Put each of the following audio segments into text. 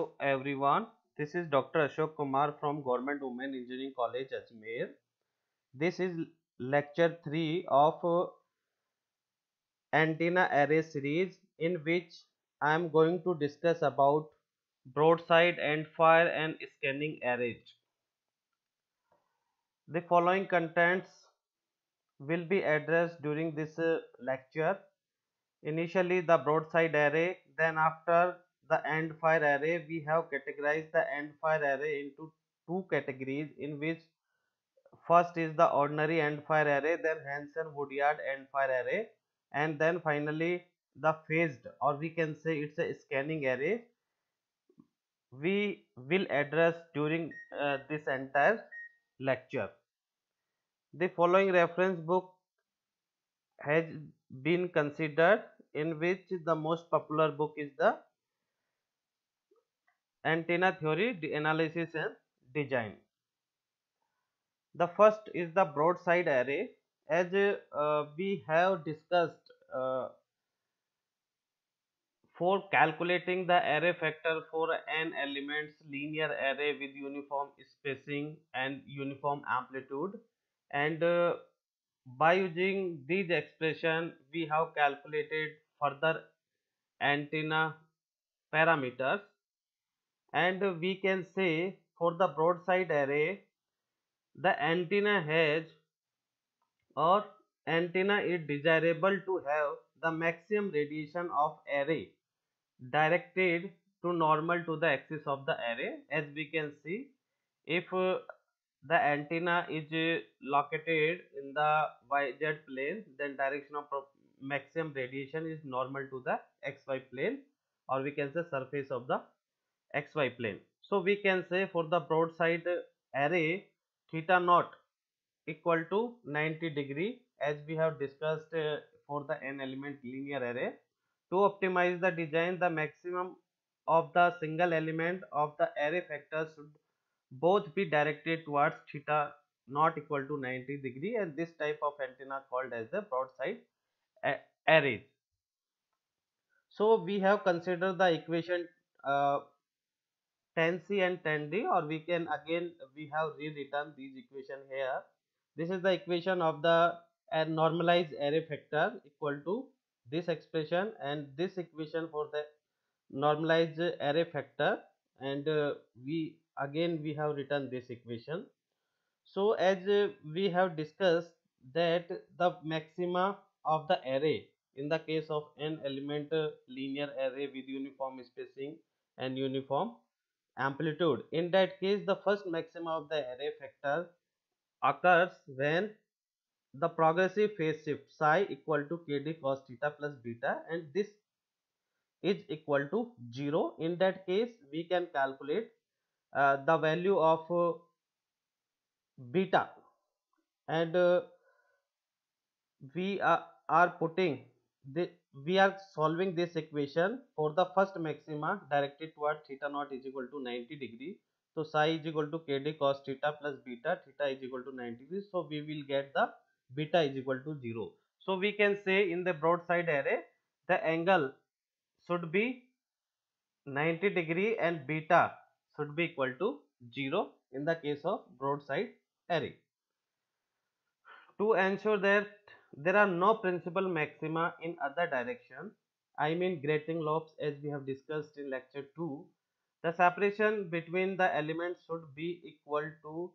Hello everyone, this is Dr. Ashok Kumar from Government Women Engineering College Ajmer. This is lecture 3 of uh, antenna array series in which I am going to discuss about broadside end fire and scanning arrays. The following contents will be addressed during this uh, lecture. Initially the broadside array, then after the end fire array, we have categorized the end fire array into two categories in which first is the ordinary end fire array, then Hansen Woodyard end fire array, and then finally the phased or we can say it's a scanning array. We will address during uh, this entire lecture. The following reference book has been considered in which the most popular book is the antenna theory analysis and design. The first is the broadside array. As uh, we have discussed uh, for calculating the array factor for n elements linear array with uniform spacing and uniform amplitude and uh, by using these expression we have calculated further antenna parameters and we can say for the broadside array the antenna has or antenna is desirable to have the maximum radiation of array directed to normal to the axis of the array. As we can see if uh, the antenna is uh, located in the yz plane then direction of maximum radiation is normal to the xy plane or we can say surface of the xy plane so we can say for the broadside array theta naught equal to 90 degree as we have discussed uh, for the n element linear array to optimize the design the maximum of the single element of the array factor should both be directed towards theta not equal to 90 degree and this type of antenna called as the broadside array. So we have considered the equation uh, 10c and 10d or we can again we have rewritten these equation here. This is the equation of the uh, normalized array factor equal to this expression and this equation for the normalized array factor and uh, we again we have written this equation so as uh, we have discussed that the maxima of the array in the case of n element linear array with uniform spacing and uniform amplitude. In that case the first maxima of the array factor occurs when the progressive phase shift psi equal to kd cos theta plus beta and this is equal to 0 in that case we can calculate uh, the value of uh, beta. And uh, we are putting the we are solving this equation for the first maxima directed toward theta naught is equal to 90 degree. So psi is equal to kd cos theta plus beta theta is equal to 90 degree. So we will get the beta is equal to 0 so we can say in the broadside array the angle should be 90 degree and beta should be equal to 0 in the case of broadside array. To ensure that there are no principal maxima in other direction, I mean grating lobes as we have discussed in lecture 2, the separation between the elements should be equal to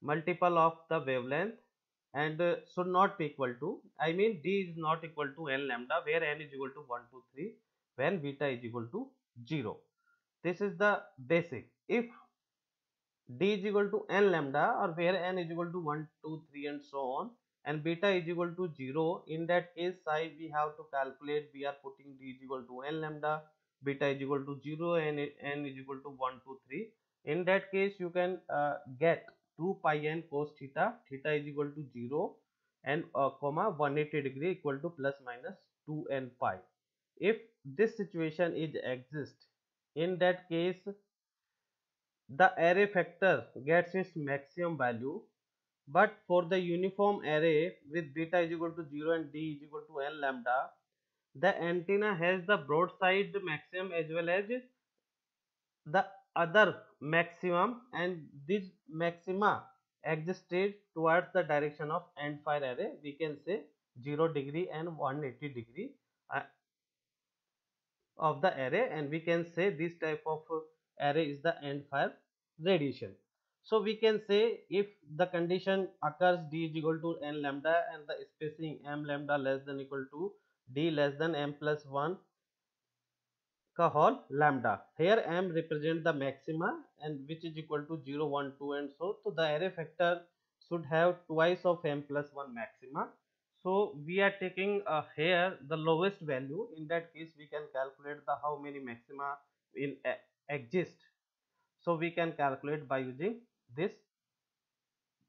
multiple of the wavelength and uh, should not be equal to, I mean d is not equal to n lambda where n is equal to 1, 2, 3 when beta is equal to 0. This is the basic. If d is equal to n lambda or where n is equal to 1, 2, 3 and so on and beta is equal to 0 in that case psi we have to calculate we are putting d is equal to n lambda beta is equal to 0 and n is equal to 1 2 3 in that case you can uh, get 2 pi n cos theta theta is equal to 0 and uh, comma 180 degree equal to plus minus 2 n pi. If this situation is exist in that case the array factor gets its maximum value but for the uniform array with beta is equal to 0 and d is equal to n lambda the antenna has the broadside maximum as well as the other maximum and this maxima existed towards the direction of end fire array. We can say 0 degree and 180 degree uh, of the array and we can say this type of array is the end fire radiation so we can say if the condition occurs d is equal to n lambda and the spacing m lambda less than equal to d less than m plus 1 ka whole lambda. Here m represent the maxima and which is equal to 0 1 2 and so so the array factor should have twice of m plus 1 maxima. So we are taking uh, here the lowest value. In that case we can calculate the how many maxima in uh, exist. So we can calculate by using this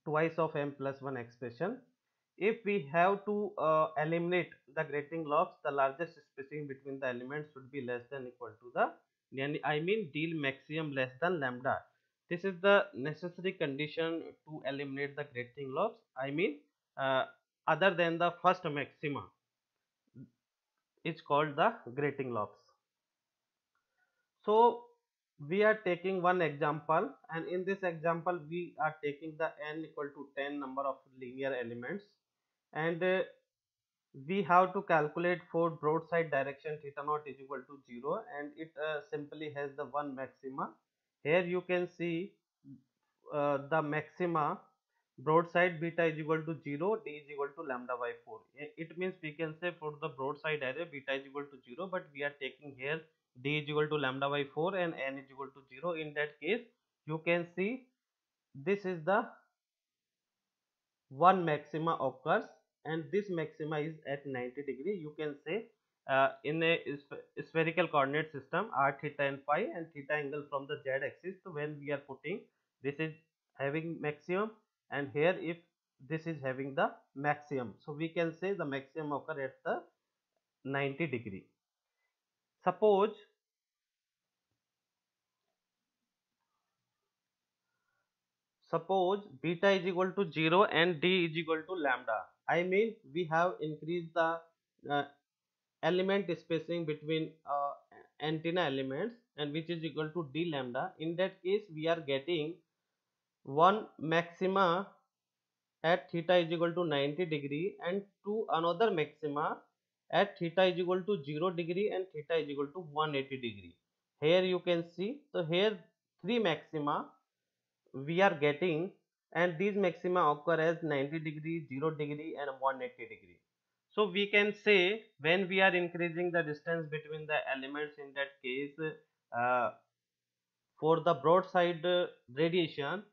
twice of m plus 1 expression. If we have to uh, eliminate the grating lobes the largest spacing between the elements should be less than equal to the i mean deal maximum less than lambda. This is the necessary condition to eliminate the grating lobes i mean uh, other than the first maxima. It's called the grating lobes so we are taking one example and in this example we are taking the n equal to 10 number of linear elements. And uh, we have to calculate for broadside direction theta naught is equal to 0 and it uh, simply has the one maxima. Here you can see uh, the maxima broadside beta is equal to 0 d is equal to lambda by 4 it means we can say for the broadside array beta is equal to 0 but we are taking here d is equal to lambda by 4 and n is equal to 0 in that case you can see this is the one maxima occurs and this maxima is at 90 degree. You can say uh, in a spherical coordinate system r theta and phi and theta angle from the z axis. So when we are putting this is having maximum and here if this is having the maximum. So we can say the maximum occur at the 90 degree suppose suppose beta is equal to 0 and d is equal to lambda. I mean we have increased the uh, element spacing between uh, antenna elements and which is equal to d lambda. In that case we are getting one maxima at theta is equal to 90 degree and two another maxima at theta is equal to 0 degree and theta is equal to 180 degree. Here you can see so here three maxima we are getting and these maxima occur as 90 degree 0 degree and 180 degree. So we can say when we are increasing the distance between the elements in that case uh, for the broadside uh, radiation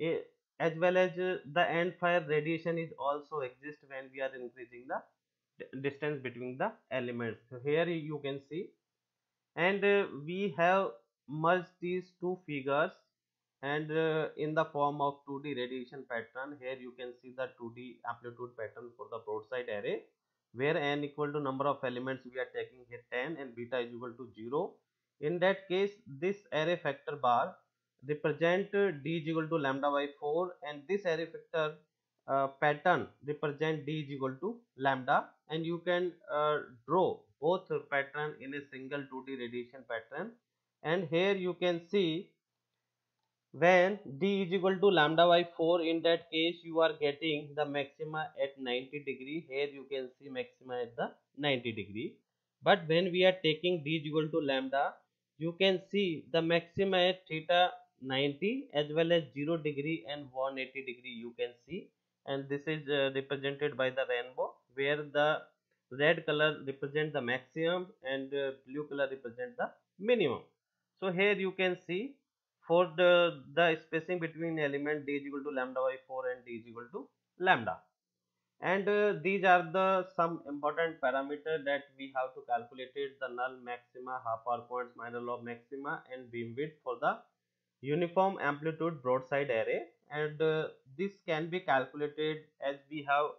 eh, as well as uh, the end fire radiation is also exist when we are increasing the distance between the elements. So here you can see. And uh, we have merged these two figures. And uh, in the form of 2d radiation pattern here you can see the 2d amplitude pattern for the broadside array where n equal to number of elements we are taking here 10 and beta is equal to 0 in that case this array factor bar represent d is equal to lambda by 4 and this array factor uh, pattern represent d is equal to lambda and you can uh, draw both pattern in a single 2d radiation pattern. And here you can see when d is equal to lambda by 4 in that case you are getting the maxima at 90 degree. Here you can see maxima at the 90 degree. But when we are taking d is equal to lambda you can see the maxima at theta 90 as well as 0 degree and 180 degree. You can see and this is uh, represented by the rainbow where the red color represent the maximum and uh, blue color represent the minimum. So here you can see for the the spacing between element d is equal to lambda by 4 and d is equal to lambda. And uh, these are the some important parameter that we have to calculate it the null maxima half power points minor lobe maxima and beam width for the uniform amplitude broadside array and uh, this can be calculated as we have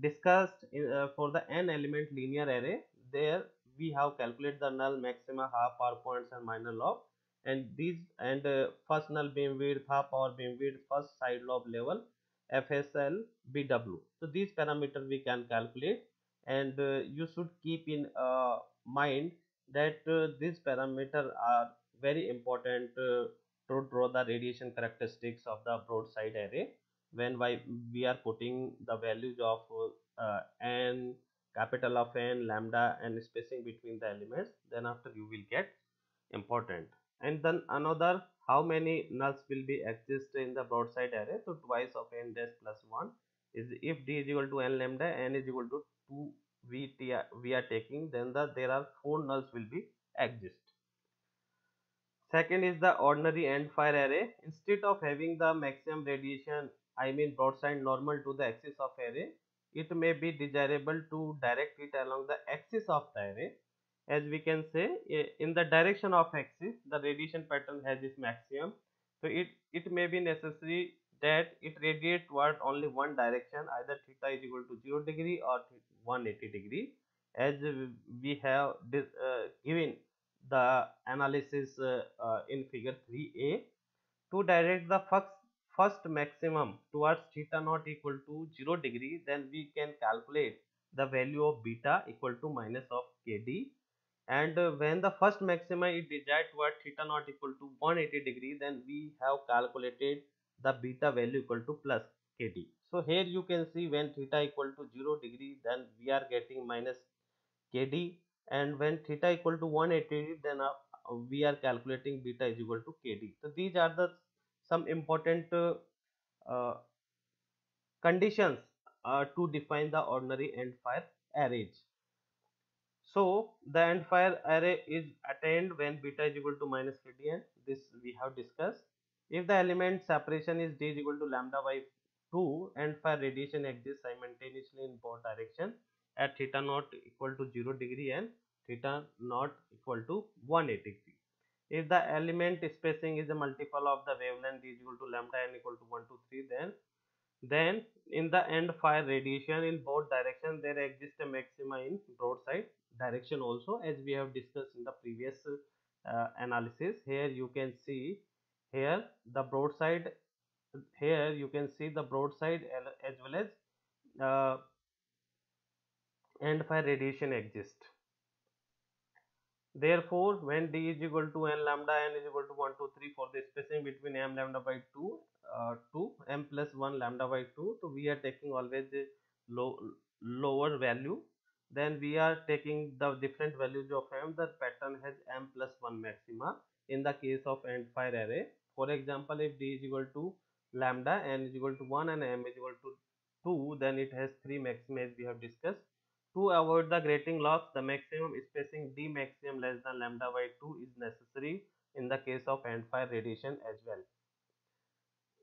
discussed uh, for the n element linear array. There we have calculated the null maxima half power points and minor lobe and these and uh, first null beam width half power beam width first side lobe level fsl bw so these parameters we can calculate. And uh, you should keep in uh, mind that uh, these parameters are very important uh, to draw the radiation characteristics of the broadside array when we are putting the values of uh, n capital of n lambda and spacing between the elements. Then after you will get important. And then another how many nulls will be exist in the broadside array? So twice of n dash plus 1 is if d is equal to n lambda n is equal to 2 we, we are taking then the there are four nulls will be exist second is the ordinary end fire array. Instead of having the maximum radiation i mean broadside normal to the axis of array it may be desirable to direct it along the axis of the array. As we can say in the direction of axis the radiation pattern has its maximum. So it it may be necessary that it radiate toward only one direction either theta is equal to 0 degree or 180 degree. As we have uh, given the analysis uh, uh, in figure 3a to direct the first first maximum towards theta not equal to 0 degree then we can calculate the value of beta equal to minus of kd and uh, when the first maxima is desired towards theta not equal to 180 degree then we have calculated the beta value equal to plus kd so here you can see when theta equal to 0 degree then we are getting minus kd and when theta equal to 180 then uh, we are calculating beta is equal to kd so these are the some important uh, uh, conditions uh, to define the ordinary end fire arrays. So the end fire array is attained when beta is equal to minus kd and This we have discussed. If the element separation is d is equal to lambda by 2 end fire radiation exists simultaneously in both direction at theta naught equal to 0 degree and theta naught equal to 180 degree. If the element spacing is a multiple of the wavelength is equal to lambda n equal to 1 to 3 then then in the end fire radiation in both direction there exists a maxima in broadside direction also as we have discussed in the previous uh, analysis. Here you can see here the broadside here you can see the broadside as well as uh, end fire radiation exist. Therefore, when d is equal to n lambda n is equal to 1 2 3 for the spacing between m lambda by 2 uh, to m plus 1 lambda by 2 so we are taking always a low lower value. Then we are taking the different values of m. The pattern has m plus 1 maxima in the case of end fire array. For example if d is equal to lambda n is equal to 1 and m is equal to 2 then it has three maxima as we have discussed to avoid the grating lobes, the maximum spacing d maximum less than lambda by 2 is necessary in the case of end fire radiation as well.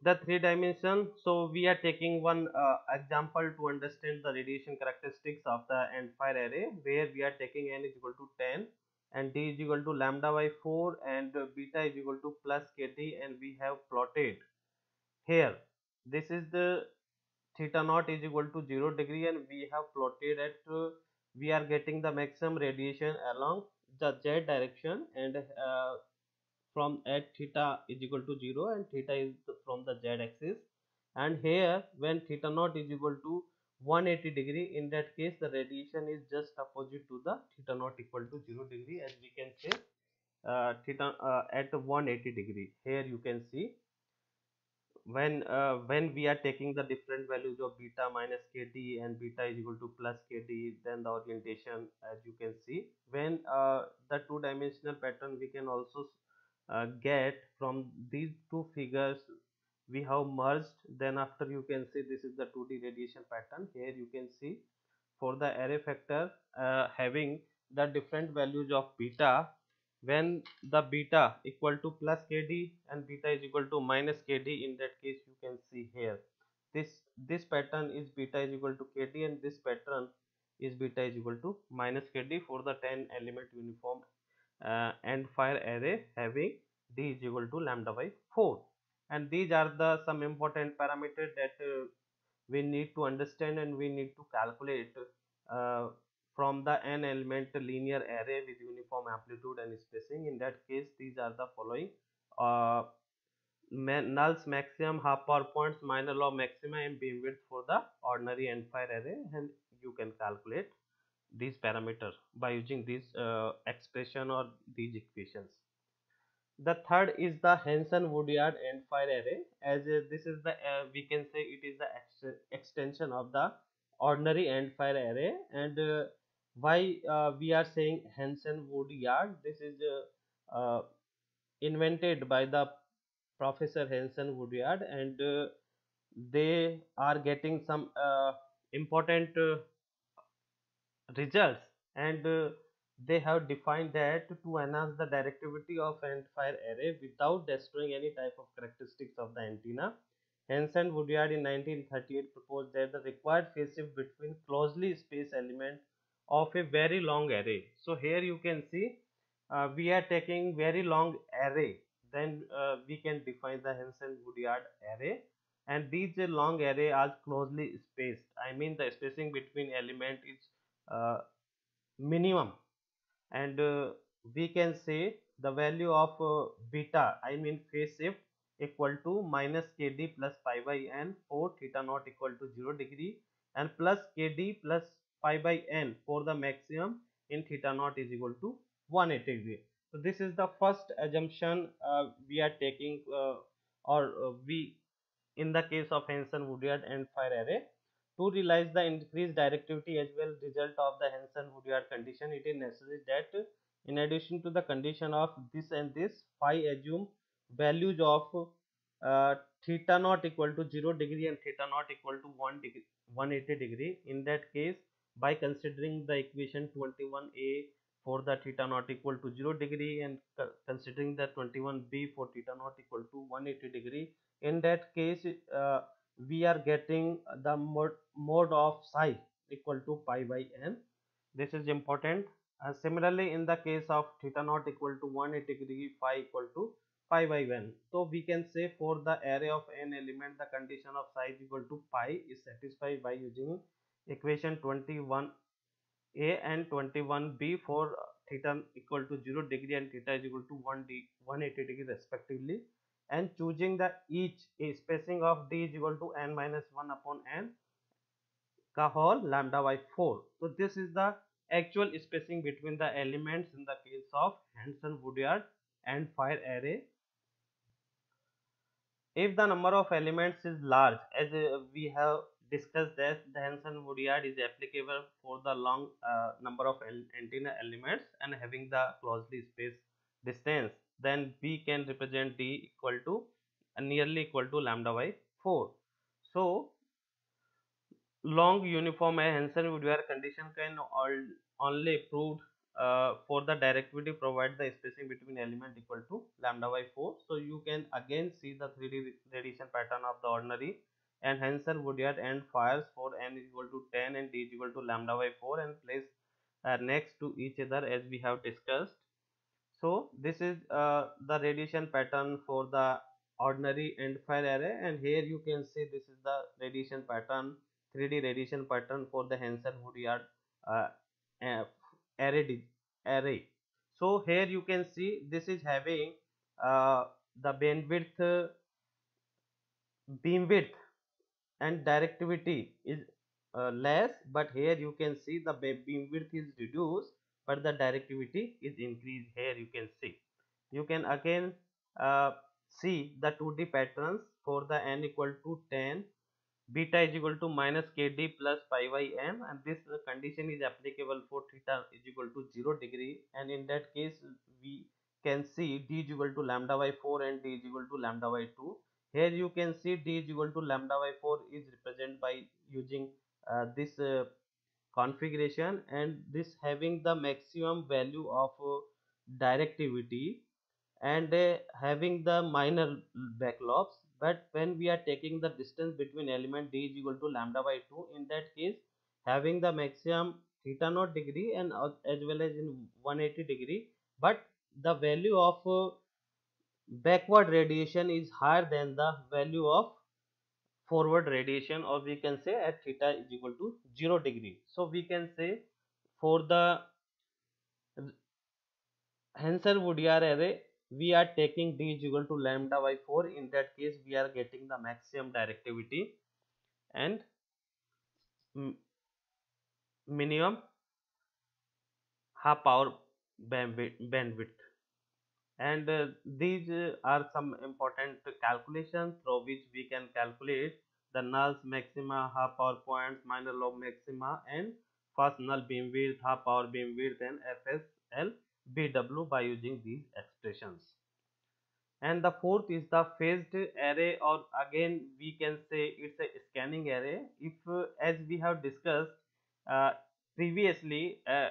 The three dimension, so we are taking one uh, example to understand the radiation characteristics of the end fire array where we are taking n is equal to 10 and d is equal to lambda by 4 and beta is equal to plus kd and we have plotted here this is the theta naught is equal to 0 degree and we have plotted at uh, we are getting the maximum radiation along the z direction and uh, from at theta is equal to 0 and theta is from the z axis. And here when theta naught is equal to 180 degree in that case the radiation is just opposite to the theta naught equal to 0 degree. As we can say uh, theta uh, at 180 degree. Here you can see when uh, when we are taking the different values of beta minus kd and beta is equal to plus kd then the orientation as you can see when uh, the two dimensional pattern we can also uh, get from these two figures we have merged then after you can see this is the 2d radiation pattern. Here you can see for the array factor uh, having the different values of beta when the beta equal to plus kd and beta is equal to minus kd in that case you can see here. This this pattern is beta is equal to kd and this pattern is beta is equal to minus kd for the 10 element uniform uh, end fire array having d is equal to lambda by 4 and these are the some important parameters that uh, we need to understand and we need to calculate uh, from the n element linear array with uniform amplitude and spacing. In that case these are the following. Uh, nulls maximum half power points minor lobe maxima and beam width for the ordinary end fire array. And you can calculate these parameters by using this uh, expression or these equations. The third is the Hansen Woodyard endfire array. As uh, this is the uh, we can say it is the ex extension of the ordinary endfire array. And uh, why uh, we are saying Hansen Woodyard this is uh, uh, invented by the professor Hansen Woodyard and they are getting some important results and they have defined that to enhance the directivity of endfire array without destroying any type of characteristics of the antenna. Hansen Woodyard in 1938 proposed that the required phase shift between closely spaced element of a very long array. So here you can see uh, we are taking very long array then uh, we can define the Hansen Woodyard array and these long array are closely spaced. I mean the spacing between element is uh, minimum and uh, we can say the value of uh, beta I mean phase shift equal to minus kd plus pi by n for theta naught equal to 0 degree and plus kd plus pi by n for the maximum in theta naught is equal to 180 degree. So this is the first assumption uh, we are taking uh, or uh, we in the case of Hansen Woodyard endfire array to realize the increased directivity as well result of the Hansen Woodyard condition, it is necessary that in addition to the condition of this and this, phi assume values of uh, theta not equal to 0 degree and theta not equal to 1 degree 180 degree. In that case, by considering the equation 21a for the theta not equal to 0 degree and considering the 21b for theta not equal to 180 degree, in that case, uh, we are getting the mode, mode of psi equal to pi by n. This is important. Uh, similarly in the case of theta not equal to 180 degree phi equal to pi by n. So we can say for the array of n element the condition of psi is equal to pi is satisfied by using equation 21 a and 21 b for theta equal to 0 degree and theta is equal to 1 d 180 degree respectively. And choosing the each spacing of d is equal to n minus 1 upon n ka whole lambda by 4 so this is the actual spacing between the elements in the case of Hansen Woodyard end fire array. If the number of elements is large as we have discussed that the Hansen Woodyard is applicable for the long uh, number of antenna elements and having the closely spaced distance. Then we can represent d equal to uh, nearly equal to lambda by 4 so long uniform Hansen Woodyard condition can only proved uh, for the directivity provide the spacing between element equal to lambda by 4 so you can again see the 3d radiation pattern of the ordinary and Hansen Woodyard end fires for n is equal to 10 and d is equal to lambda by 4 and place uh, next to each other as we have discussed. So this is uh, the radiation pattern for the ordinary end fire array and here you can see this is the radiation pattern 3d radiation pattern for the Hansen Woodyard uh, array array. So here you can see this is having uh, the bandwidth beam width and directivity is uh, less but here you can see the beam width is reduced but the directivity is increased. Here you can see. You can again uh, see the 2d patterns. For the n equal to 10 beta is equal to minus kd plus pi by m and this condition is applicable for theta is equal to 0 degree. And in that case we can see d is equal to lambda by 4 and d is equal to lambda by 2 here you can see d is equal to lambda by 4 is represented by using uh, this uh, configuration and this having the maximum value of uh, directivity and uh, having the minor back lobes but when we are taking the distance between element d is equal to lambda by 2 in that case having the maximum theta naught degree and uh, as well as in 180 degree but the value of uh, backward radiation is higher than the value of forward radiation or we can say at theta is equal to 0 degree. So we can say for the Hansen Woodyard array we are taking d is equal to lambda by 4 in that case we are getting the maximum directivity and minimum half power bandwidth and uh, these uh, are some important calculations through which we can calculate the nulls maxima half power points minor lobe maxima and first null beam width half power beam width and fsl bw by using these expressions. And the fourth is the phased array or again we can say it's a scanning array. If uh, as we have discussed uh, previously uh,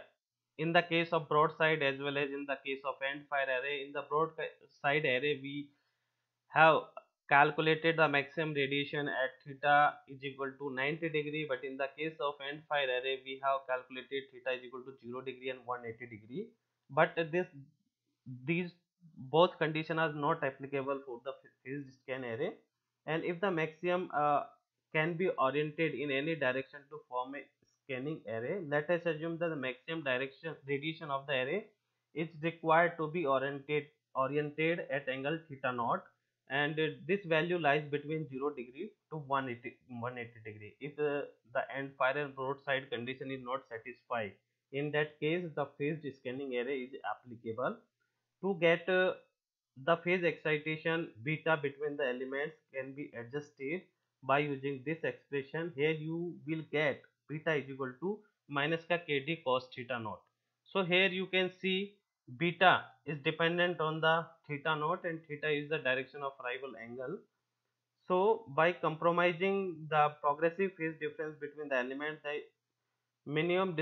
in the case of broadside as well as in the case of end fire array in the broadside array we have calculated the maximum radiation at theta is equal to 90 degree but in the case of end fire array we have calculated theta is equal to 0 degree and 180 degree. But this these both conditions are not applicable for the phased scan array. And if the maximum uh, can be oriented in any direction to form a scanning array. Let us assume that the maximum direction radiation of the array is required to be oriented oriented at angle theta naught. And uh, this value lies between 0 degree to 180 180 degree. If uh, the end fire and broadside condition is not satisfied in that case the phased scanning array is applicable. To get uh, the phase excitation beta between the elements can be adjusted by using this expression. Here you will get beta is equal to minus ka kd cos theta naught. So here you can see beta is dependent on the theta naught and theta is the direction of rival angle. So by compromising the progressive phase difference between the elements the minimum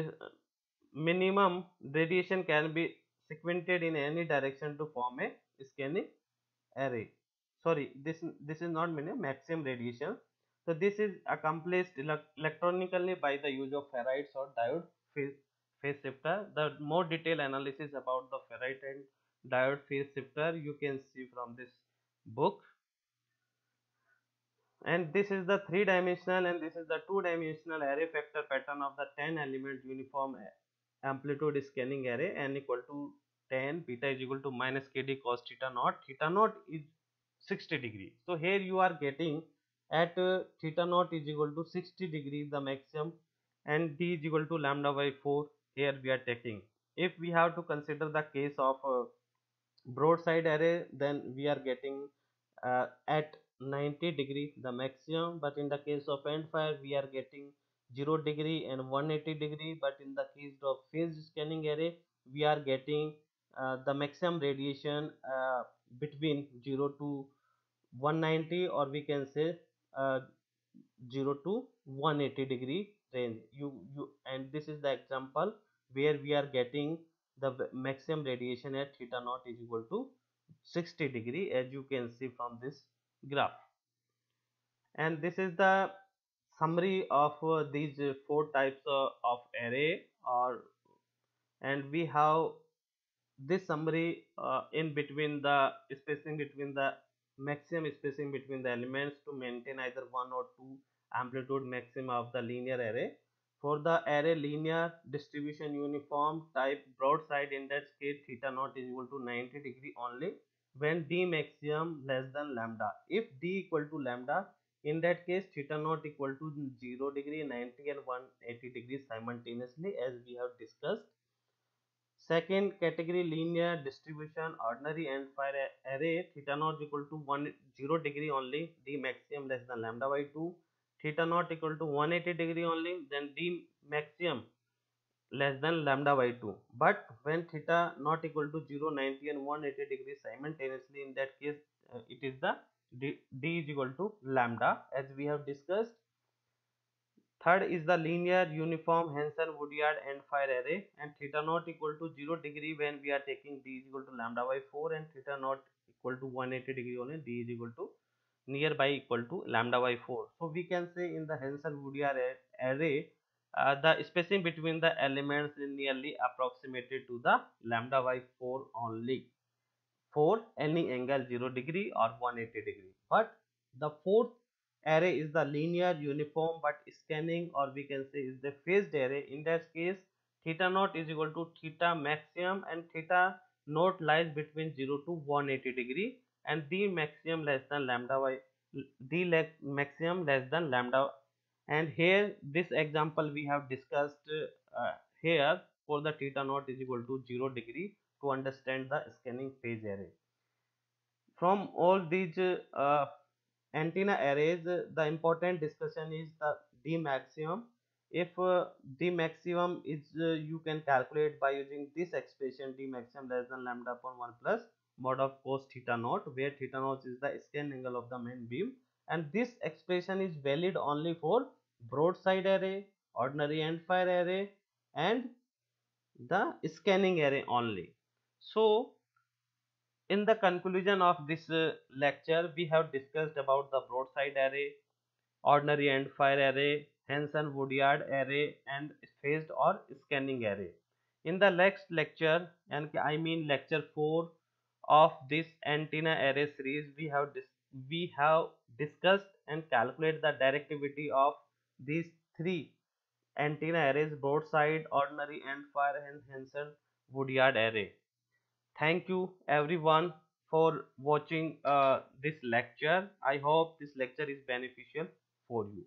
minimum radiation can be sequented in any direction to form a scanning array sorry this this is not minimum maximum radiation so this is accomplished electronically by the use of ferrites or diode phase, phase shifter. The more detailed analysis about the ferrite and diode phase shifter you can see from this book. And this is the three dimensional and this is the two dimensional array factor pattern of the 10 element uniform amplitude scanning array n equal to 10 beta is equal to minus kd cos theta naught theta naught is 60 degree so here you are getting at uh, theta naught is equal to 60 degree the maximum and d is equal to lambda by 4 here we are taking. If we have to consider the case of uh, broadside array then we are getting uh, at 90 degree the maximum but in the case of end fire we are getting 0 degree and 180 degree but in the case of phase scanning array we are getting uh, the maximum radiation uh, between 0 to 190 or we can say uh, 0 to 180 degree range. You you and this is the example where we are getting the maximum radiation at theta naught is equal to 60 degree as you can see from this graph. And this is the summary of uh, these uh, four types uh, of array or and we have this summary uh, in between the spacing between the maximum spacing between the elements to maintain either one or two amplitude maxima of the linear array. For the array linear distribution uniform type broadside in that case theta naught is equal to 90 degree only when d maximum less than lambda. If d equal to lambda in that case theta naught equal to 0 degree 90 and 180 degrees simultaneously as we have discussed Second category linear distribution ordinary end fire array theta naught equal to 1 0 degree only d maximum less than lambda by 2 theta naught equal to 180 degree only then d maximum less than lambda by 2 but when theta not equal to 0 90 and 180 degree simultaneously in that case uh, it is the d, d is equal to lambda as we have discussed Third is the linear uniform Hansen-Woodyard end fire array and theta naught equal to 0 degree when we are taking d is equal to lambda by 4 and theta naught equal to 180 degree only d is equal to nearby equal to lambda by 4. So we can say in the Hansen-Woodyard array uh, the spacing between the elements is nearly approximated to the lambda by 4 only for any angle 0 degree or 180 degree. But the fourth array is the linear uniform but scanning or we can say is the phased array in that case theta naught is equal to theta maximum and theta naught lies between 0 to 180 degree and d maximum less than lambda by d maximum less than lambda and here this example we have discussed uh, here for the theta naught is equal to 0 degree to understand the scanning phase array. From all these uh, antenna arrays, the important discussion is the D maximum. If uh, D maximum is uh, you can calculate by using this expression D maximum less than lambda upon 1 plus mod of cos theta naught where theta naught is the scan angle of the main beam and this expression is valid only for broadside array, ordinary end fire array and the scanning array only. So in the conclusion of this uh, lecture we have discussed about the broadside array, ordinary end fire array, Hansen Woodyard array and phased or scanning array. In the next lecture and I mean lecture 4 of this antenna array series we have we have discussed and calculate the directivity of these three antenna arrays broadside ordinary end fire and Hansen Woodyard array thank you everyone for watching uh, this lecture. I hope this lecture is beneficial for you